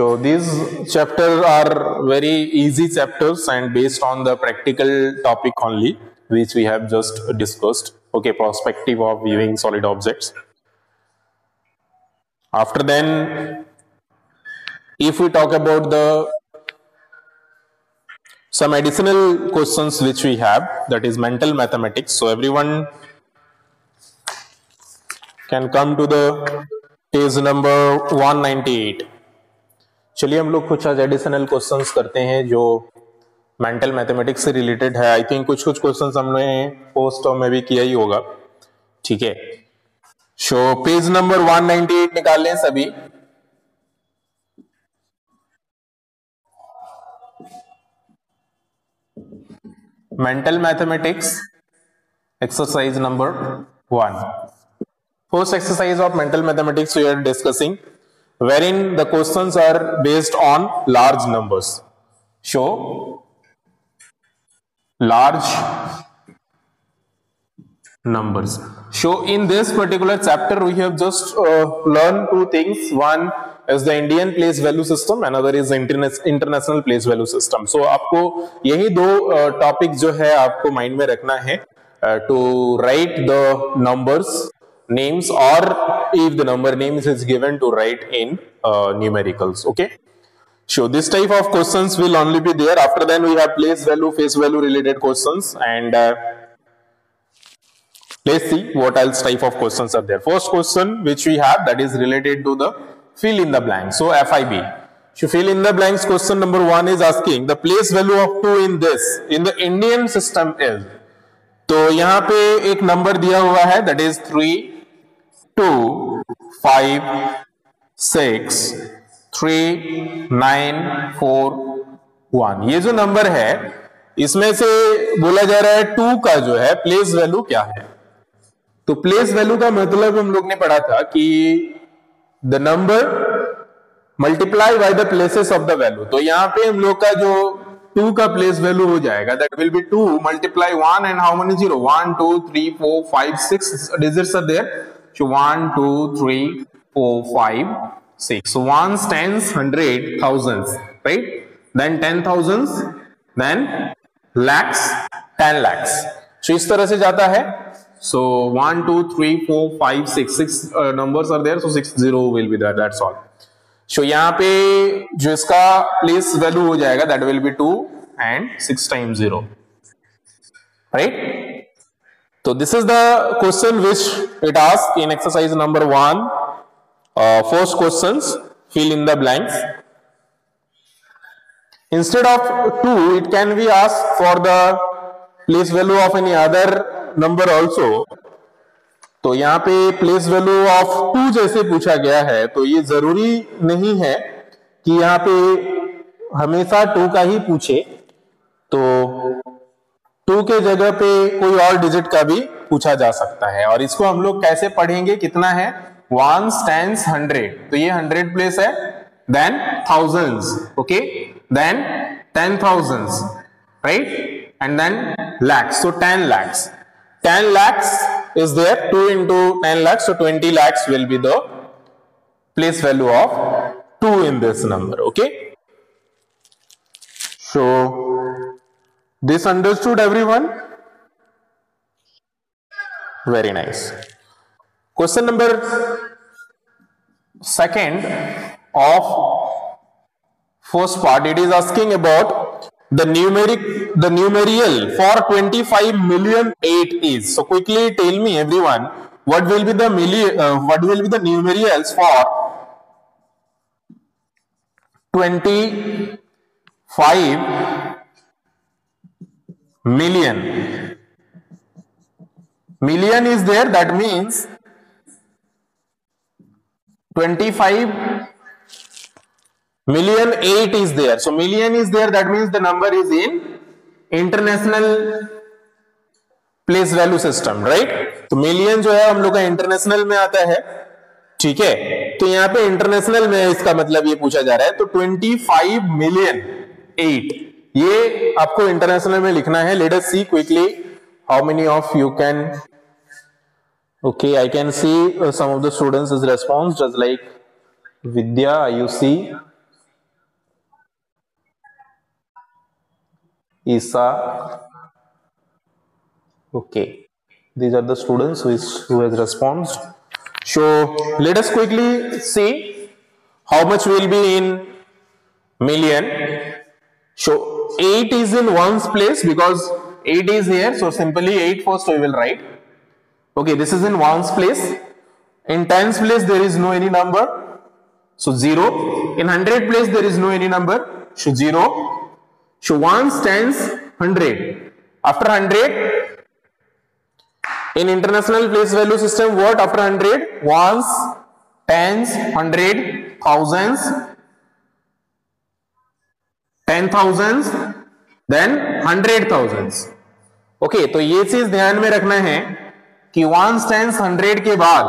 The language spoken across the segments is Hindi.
So these chapters are very easy chapters and based on the practical topic only, which we have just discussed. Okay, perspective of viewing solid objects. After then, if we talk about the some additional questions which we have, that is mental mathematics. So everyone can come to the page number 198. चलिए हम लोग कुछ आज एडिशनल क्वेश्चंस करते हैं जो मेंटल मैथमेटिक्स से रिलेटेड है। आई थिंक कुछ कुछ क्वेश्चंस हमने पोस्ट में भी किया ही होगा। ठीक है। सो पेज नंबर 198 निकाल लें सभी। Mental mathematics exercise number 1 first exercise of mental mathematics we are discussing. Wherein the questions are based on large numbers. Show large numbers. So in this particular chapter, we have just uh, learned two things. One is the Indian place value system, another is interna international place value system. So यही दो टॉपिक uh, जो है आपको माइंड में रखना है to write the numbers names or if the number names is given to write in uh, numericals okay so this type of questions will only be there after then we have place value face value related questions and uh, let's see what else type of questions are there first question which we have that is related to the fill in the blank so fib so fill in the blanks question number one is asking the place value of 2 in this in the indian system is तो यहाँ पे एक नंबर दिया हुआ है that is three two, five, six, three, nine, four, one. ये जो नंबर है, इसमें से बोला जा रहा है टू का जो है प्लेस वैल्यू क्या है? तो प्लेस वैल्यू का मतलब हम लोग ने पढ़ा था कि the number multiply by the places of the value तो यहाँ पे हम लोग का जो टू का प्लेस वैल्यू हो जाएगा that will be to multiply one and how many zero one two three four five six digits are there So 1, 2, 3, 4, 5, 6. So ones, tens, hundred, thousands, right? Then ten thousands, then lakhs, ten lakhs. So इस तरह से जाता है. So 1, 2, 3, 4, 5, 6. Six uh, numbers are there. So six zero will be there. That's all. So यहाँ पे जो इसका place value हो जाएगा that will be 2 and 6 times 0. Right? This is the question which it asks in exercise number one. Uh, first questions, fill in the blanks. Instead of 2, it can be asked for the place value of any other number also. तो यहाँ पे प्लेस वैल्यू ऑफ़ टू जैसे पूछा गया है तो ये ज़रूरी नहीं है कि यहाँ पे हमेशा टू का ही पूछे तो टू के जगह पे कोई और डिजिट का भी पूछा जा सकता है। और इसको हम लोग कैसे पढ़ेंगे? कितना है? वन टेंस हंड्रेड तो ये हंड्रेड प्लेस है then thousands okay then ten thousands right and then lakhs so ten lakhs ten lakhs is there. 2 into 10 lakhs. So 20 lakhs will be the place value of 2 in this number. Okay? So This understood everyone? Very nice. Question number second of first part, it is asking about the numeric, the numerial for 25 million 8 is. So quickly tell me everyone, what will be the milli, uh, what will be the numerals for 25 million. Million is there, that means 25 million 8 is there. So million is there, that means the number is in international place value system right तो मिलियन जो है हम लोग का इंटरनेशनल में आता है ठीक है तो यहाँ पे इंटरनेशनल में इसका मतलब ये पूछा जा रहा है तो 25 मिलियन 8 ये आपको इंटरनेशनल में लिखना है. Let us see quickly how many of you can okay I can see some of the students is response just like Vidya I you see Isa okay these are the students whose response so let us quickly see how much will be in million so 8 is in ones place because 8 is here. So simply 8 first we will write. Okay, this is in ones place. In tens place there is no any number. So 0. In hundred place there is no any number. So 0. So ones, tens, hundred. After hundred, in international place value system, what after 100? Ones, tens, hundred, thousands, ten thousand then hundred thousand okay तो ये चीज़ ध्यान में रखना है कि वन सेंस हंड्रेड के बाद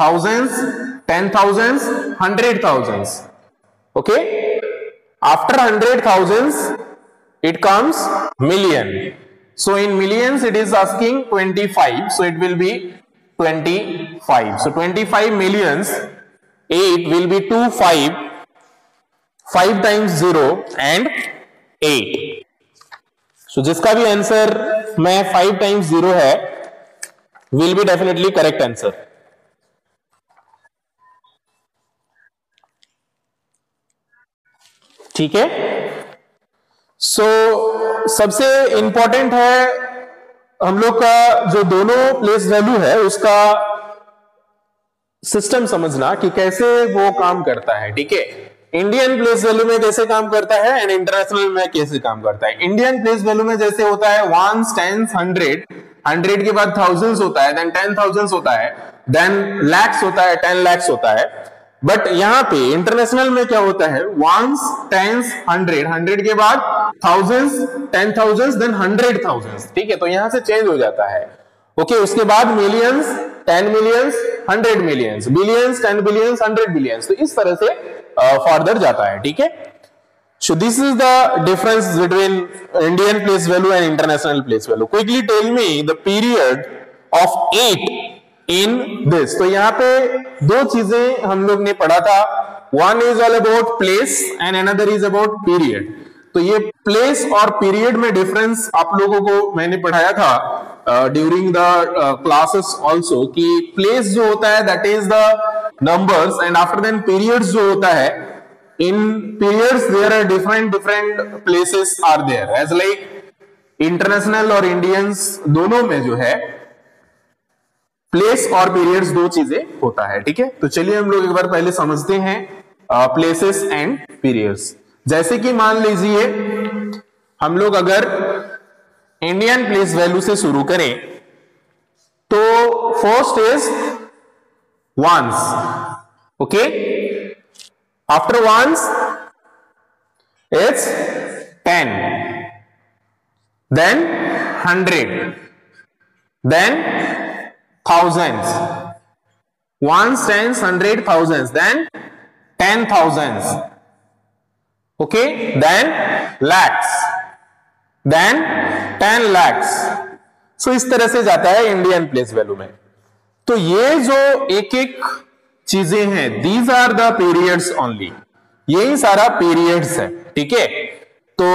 thousands ten thousand hundred thousand okay after hundred thousand it comes million so in millions it is asking twenty five so it will be twenty five so twenty five millions eight will be two five 5 5 times 0 and 8. So जिसका भी आंसर में फाइव टाइम्स ज़ीरो है will be definitely correct answer ठीक है? सो so, सबसे इंपॉर्टेंट है हम लोग का जो दोनों प्लेस वैल्यू है उसका सिस्टम समझना कि कैसे वो काम करता है ठीक है? इंडियन प्लेस वैल्यू में कैसे काम करता है एंड इंटरनेशनल में कैसे काम करता है? इंडियन प्लेस वैल्यू में जैसे होता है वन टेंस हंड्रेड हंड्रेड के बाद थाउजेंड्स होता है देन टेन थाउजेंड्स होता है देन लैक्स होता है टेन लैक्स होता है. बट यहाँ पे इंटरनेशनल में क्या होता है? वंस टेंस हंड्रेड हंड्रेड के बाद thousands ten thousands then hundred thousands ठीक है तो यहाँ से चेंज हो जाता है. ओके okay, उसके बाद millions ten millions hundred millions billions ten billions hundred billions तो इस तरह से फर्दर जाता है, ठीक है? So this is the difference between Indian place value and international place value quickly tell me the period of eight in this तो यहाँ पे दो चीज़ें हम लोग ने पढ़ा था. One is all about place and another is about period तो ये प्लेस और पीरियड में डिफरेंस आप लोगों को मैंने पढ़ाया था ड्यूरिंग द क्लासेस आल्सो कि प्लेस जो होता है that is the numbers and after then periods जो होता है in periods there are different different places are there as like international और इंडियंस दोनों में जो है प्लेस और पीरियड्स दो चीज़ें होता है, ठीक है? तो चलिए हम लोग एक बार पहले समझते हैं प्लेसेस एंड पीरियड्स जैसे कि मान लीजिए हम लोग अगर इंडियन प्लेस वैल्यू से शुरू करें तो first is ones okay after ones it's ten then hundred then thousands. Ones, tens, hundred, thousands. Then ten thousands. Okay. Then lakhs. Then ten lakhs. So so, इस तरह से जाता है इंडियन प्लेस वैल्यू में तो ये जो एक एक चीज़ें हैं these are the periods only यही सारा पीरियड्स है ठीक है तो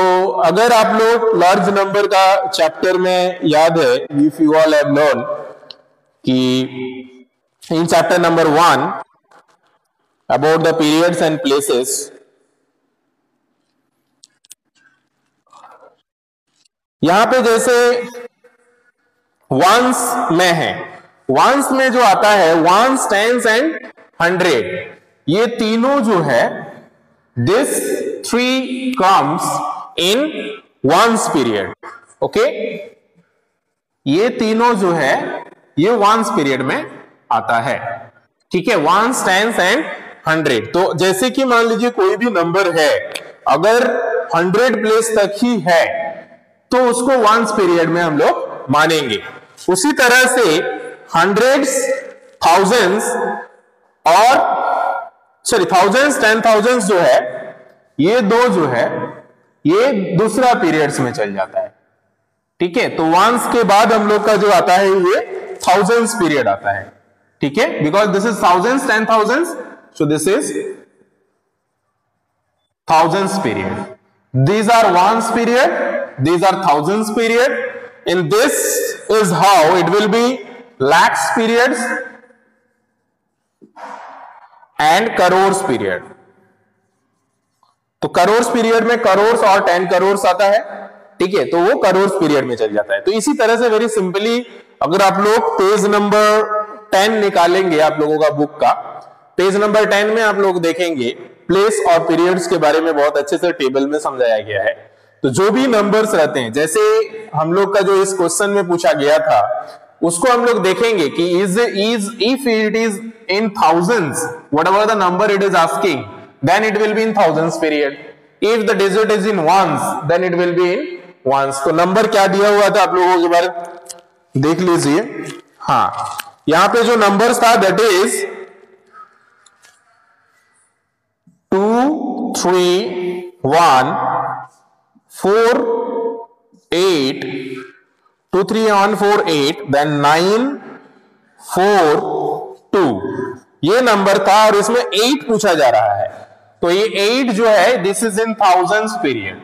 अगर आप लोग लार्ज नंबर का चैप्टर में याद है if you all have learn कि in chapter number one about the periods and places यहाँ पे जैसे वंस में है। वंस में जो आता है वंस टेंस एंड हंड्रेड ये तीनों जो है this three comes in ones period okay ये तीनों जो है, ये वंस पीरियड में आता है। ठीक है? वंस टेंस एंड हंड्रेड तो जैसे कि मान लीजिए कोई भी नंबर है, अगर हंड्रेड प्लेस तक ही है तो उसको वंस पीरियड में हम लोग मानेंगे। उसी तरह से हंड्रेड्स थाउजेंड्स और सॉरी थाउजेंड्स टेन थाउजेंड्स जो है, ये दो जो है, ये दूसरा पीरियड्स में चल जाता है। ठीक है? तो वंस के बाद हम लोग का जो आता है, ये थाउजेंड्स पीरियड आता है। ठीक है? Because this is thousands ten thousands so this is thousands period these are ones period these are thousands period. In this is how it will be lakhs periods and crores period. तो करोड़ पीरियड में करोड़ और टेन करोड़ आता है, ठीक है? तो वो करोड़ पीरियड में चल जाता है। तो इसी तरह से वेरी सिंपली अगर आप लोग पेज नंबर टेन निकालेंगे आप लोगों का बुक का पेज नंबर टेन में आप लोग देखेंगे प्लेस और पीरियड्स के बारे में बहुत अच्छे से टेबल में समझाया गया है। तो जो भी नंबर्स रहते हैं, जैसे हम लोग का जो इस क्वेश्चन में पूछा गया था, उसको हम लोग देखेंगे कि is is if it is in thousands whatever the number it is asking then it will be in thousands period if the digit is in ones then it will be in ones तो नंबर क्या दिया हुआ था आप लोगों के बारे देख लीजिए। हाँ यहाँ पे जो नंबर था that is two three one four eight two three one four eight then nine four two ये नंबर था और इसमें एट पूछा जा रहा है। तो ये एट जो है this is in thousands period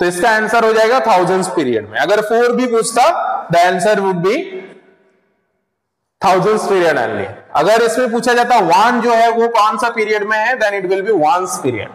तो इसका आंसर हो जाएगा थाउजेंड्स पीरियड में। अगर फोर भी पूछता the answer would be thousands period only अगर इसमें पूछा जाता वन जो है, वो कौन सा पीरियड में है then it will be ones period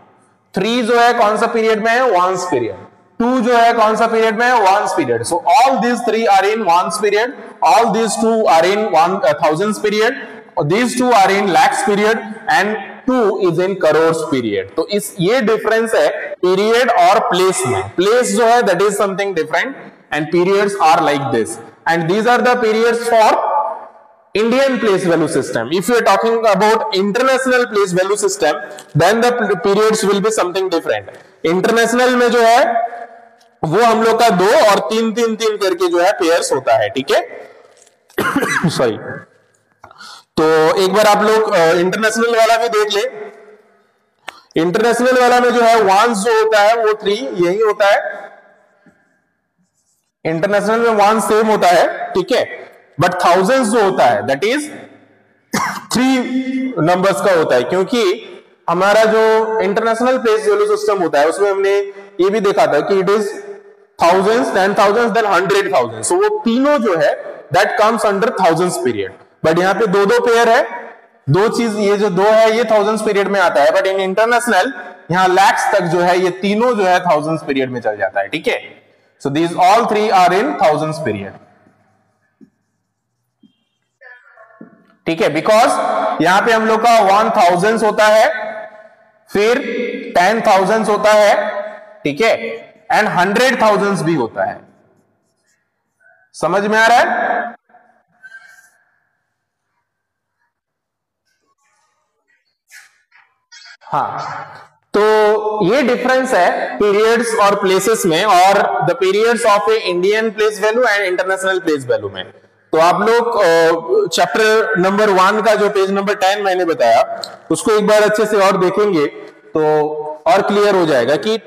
three जो है, कौन सा पीरियड में है वंस पीरियड टू जो है कौन सा पीरियड में? Ones period so all this three are in ones period all this two are in one thousands period this two are in lakhs period and two is in crore period तो इस ये डिफरेंस है पीरियड और प्लेस में. प्लेस जो है that is something different and periods are like this and these are the periods for Indian place value system. If you are talking about international place value system, then the periods will be something different. International में जो है वो हम लोग का दो और तीन तीन तीन करके जो है पेयर्स होता है, ठीक है? सॉरी तो एक बार आप लोग इंटरनेशनल वाला भी देख ले। इंटरनेशनल वाला में जो है वंस जो होता है, वो थ्री यही होता है। इंटरनेशनल में वन सेम होता है, ठीक है? बट थाउज़ेंड जो होता है दैट इज़ थ्री नंबर्स का होता है, क्योंकि हमारा जो इंटरनेशनल प्लेस वैल्यू सिस्टम होता है, उसमें हमने ये भी देखा था कि it is thousands ten thousands then hundred thousand so वो तीनों जो है that comes under thousands period but यहाँ पे दो दो पेयर है. दो चीज़, ये जो दो है, ये थाउजेंड्स पीरियड में आता है. बट इन इंटरनेशनल यहाँ लैक्स तक जो है, ये तीनों जो है थाउजेंड्स पीरियड में चल जाता है. ठीक है? So these all three are in thousands period ठीक है? बिकॉज़ यहाँ पे हम लोग का वन थाउज़ेंड होता है. फिर टेन थाउज़ेंड होता है. ठीक है? एंड हंड्रेड थाउज़ेंड भी होता है। समझ में आ रहा है? हाँ। तो ये डिफरेंस है पीरियड्स और प्लेसेस में और the periods of a Indian place value and international place value में। तो आप लोग चैप्टर नंबर वन का जो पेज नंबर टेन मैंने बताया, उसको एक बार अच्छे से और देखेंगे तो और क्लियर हो जाएगा कि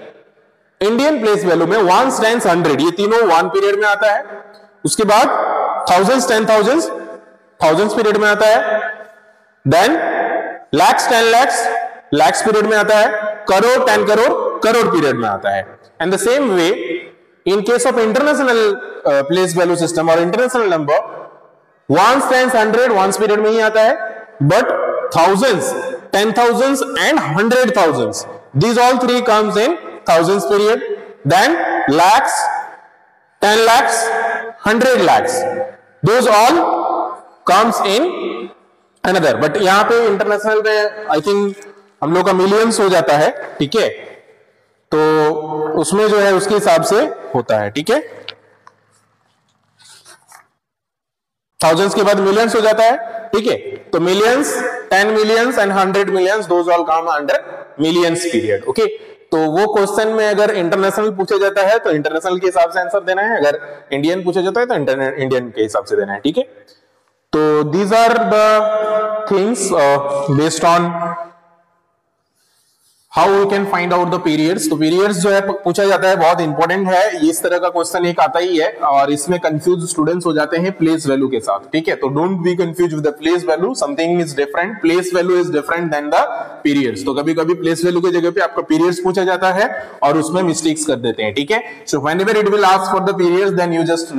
इंडियन प्लेस वैल्यू में वन स्टैंड हंड्रेड ये तीनों वन पीरियड में आता है। उसके बाद thousand ten thousand thousand period में आता है। Then lakhs ten lakhs lakhs period में आता है। करोड़ टेन करोड़ करोड़ पीरियड में आता है। And the same way in case of international place value system और international number one stand hundred one period में ही आता है। But thousand ten thousand and hundred thousand these all three comes in thousands period then lakhs ten lakhs hundred lakhs those all comes in another but यहाँ पे international में I think हम लोग का millions हो जाता है ठीक है तो उसमें जो है उसके हिसाब से होता है ठीक है थाउजेंड्स के बाद मिलियंस हो जाता है ठीक है तो millions ten millions and hundred millions those all come under millions period okay तो वो क्वेश्चन में अगर इंटरनेशनल पूछा जाता है तो इंटरनेशनल के हिसाब से आंसर देना है। अगर इंडियन पूछा जाता है तो इंडियन के हिसाब से देना है, ठीक है? तो these are the things based on how you can find out the periods तो पीरियड्स जो है, पूछा जाता है, बहुत इंपॉर्टेंट है। इस तरह का क्वेश्चन एक आता ही है और इसमें कंफ्यूज स्टूडेंट्स हो जाते हैं प्लेस वैल्यू के साथ, ठीक है? तो don't be confuse with the place value something is different place value is different than the periods तो कभी कभी प्लेस वैल्यू की जगह पे आपका पीरियड्स पूछा जाता है और उसमें मिस्टेक्स कर देते हैं, ठीक है? So whenever it will ask for the periods then you just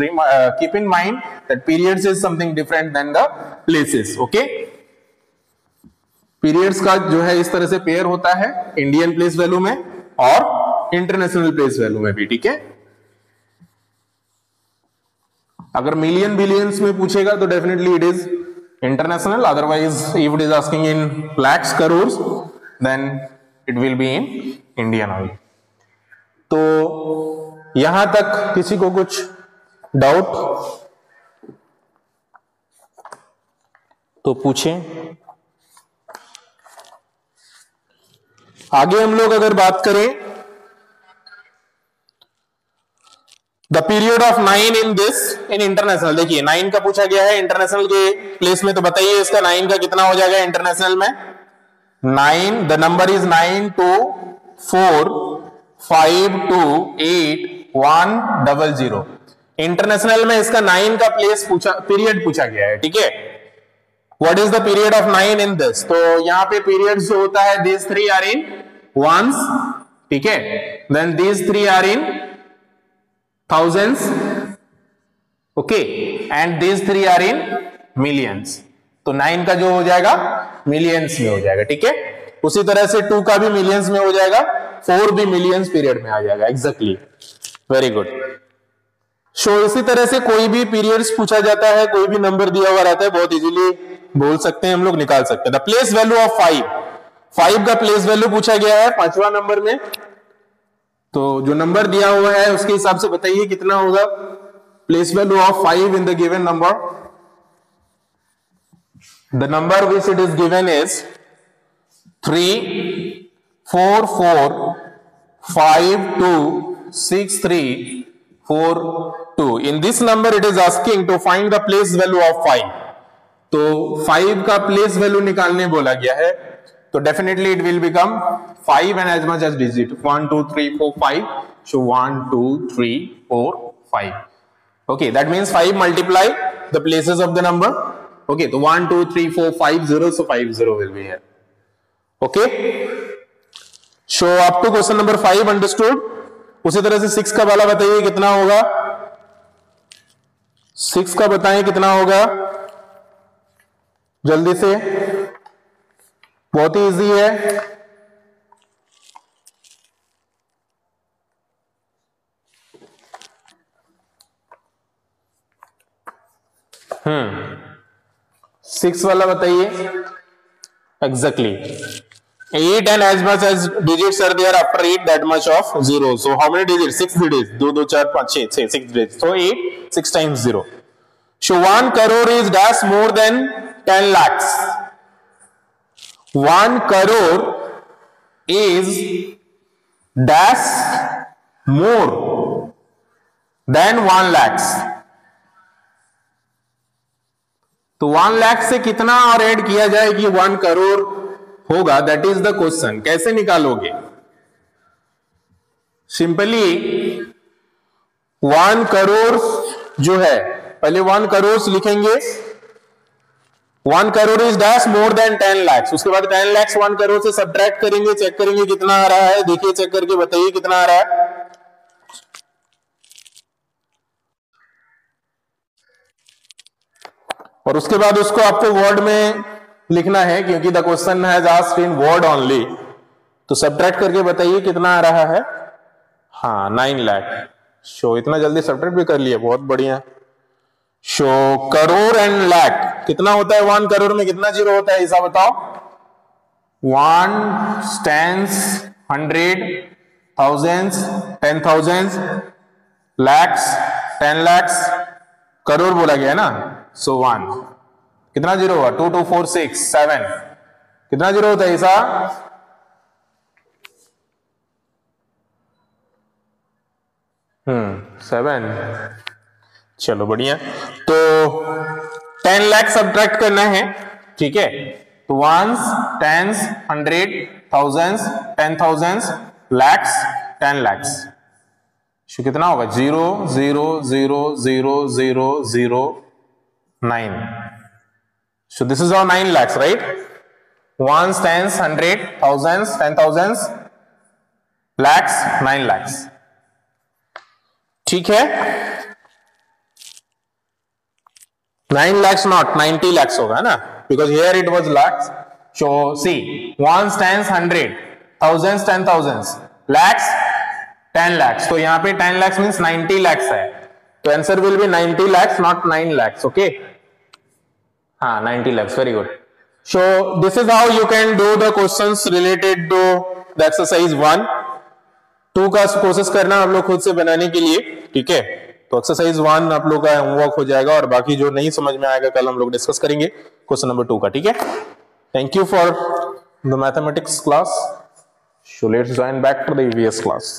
keep in mind that periods is something different than the places okay periods का जो है इस तरह से पेयर होता है इंडियन प्लेस वैल्यू में और इंटरनेशनल प्लेस वैल्यू में भी, ठीक है? अगर मिलियन बिलियंस में पूछेगा तो definitely it is international otherwise if it is asking in lakhs crore then it will be in Indian oil तो यहाँ तक किसी को कुछ डाउट तो पूछें। आगे हम लोग अगर बात करें the period of nine in this in international देखिए नाइन का पूछा गया है इंटरनेशनल के प्लेस में तो बताइए इसका नाइन का कितना हो जाएगा इंटरनेशनल में? Nine the number is nine two four five two eight one double zero international में इसका नाइन का प्लेस पूछा पीरियड पूछा गया है, ठीक है? What is the period of nine in this तो यहाँ पे पीरियड जो होता है this three are in ones ठीक है? Then this three are in thousands okay and this three are in millions तो नाइन का जो हो जाएगा मिलियंस में हो जाएगा, ठीक है? उसी तरह से टू का भी मिलियंस में हो जाएगा फोर भी मिलियंस पीरियड में आ जाएगा एग्जैक्टली वेरी गुड सो इसी तरह से कोई भी पीरियड्स पूछा जाता है, कोई भी नंबर दिया हुआ रहता है, बहुत इजीली बोल सकते हैं, हम लोग निकाल सकते हैं। The place value of five five का प्लेस वैल्यू पूछा गया है पांचवा नंबर में। तो जो नंबर दिया हुआ है, उसके हिसाब से बताइए कितना होगा। Place value of five in the given number the number which it is given is three four four five two six three four two in this number it is asking to find the place value of five तो फाइव का प्लेस वैल्यू निकालने बोला गया है। तो definitely it will become five and as much as digit one two three four five so one two three four five okay that means five multiply the places of the number okay तो one two three four five zero so five zero will be here okay so up to question number five understood उसी तरह से सिक्स का वाला बताइए कितना होगा? सिक्स का बताएँ कितना होगा? जल्दी से। बहुत ही इजी है। हम्म सिक्स वाला बताइए। Exactly eight and as much as digits are there after eight that much of zero so how many digit six digit दो दो चार, पाँच छह छह six digit so eight six times zero so one crore is dash more than 10 lakhs. 1 crore is dash more than one lakhs. तो वन लाख से कितना और ऐड किया जाए कि 1 करोड़ होगा दैट इज़ द क्वेश्चन कैसे निकालोगे सिंपली वन करोड़ जो है, पहले वन करोड़ लिखेंगे one crore is dash more than ten lakhs उसके बाद टेन लैक्स वन करोड़ से सब्ट्रैक्ट करेंगे चेक करेंगे कितना आ रहा है। देखिए चेक करके बताइए कितना आ रहा है। और उसके बाद उसको आपको वर्ड में लिखना है, क्योंकि the question has asked in word only तो सब्ट्रैक्ट करके बताइए कितना आ रहा है। हाँ नाइन लैख शो इतना जल्दी सब्ट्रैक्ट भी कर लिया, बहुत बढ़िया। शो करोड़ एंड लैख कितना होता है वन करोड़ में? कितना ज़ीरो होता है? ऐसा बताओ। One tens hundred thousands ten thousands lakhs ten lakhs crore बोला गया ना? सो वन कितना ज़ीरो हुआ? Two two four six seven कितना ज़ीरो होता है ऐसा? हम्म सेवन चलो बढ़िया। तो टेन लाख सब्ट्रैक्ट करना है, ठीक है? तो ones tens hundred thousands ten thousands lakhs ten lakhs कितना होगा? Zero zero zero zero zero zero nine so this is our nine lakhs right ones tens hundred thousand ten thousand lakhs nine lakhs ठीक है? Nine lakhs not ninety lakhs होगा ना because here it was lakhs so see ones tens hundred thousands ten thousands lakhs ten lakhs तो यहाँ पे ten lakhs means ninety lakhs है. तो answer will be ninety lakhs not nine lakhs okay हाँ ninety lakhs very good so this is how you can do the questions related to the exercise one two का कोशिश करना आप लोग खुद से बनाने के लिए, ठीक है? तो एक्सरसाइज वन आप लोग का होमवर्क हो जाएगा और बाकी जो नहीं समझ में आएगा, कल हम लोग डिस्कस करेंगे क्वेश्चन नंबर टू का, ठीक है? Thank you for the mathematics class so let's join back to EVS class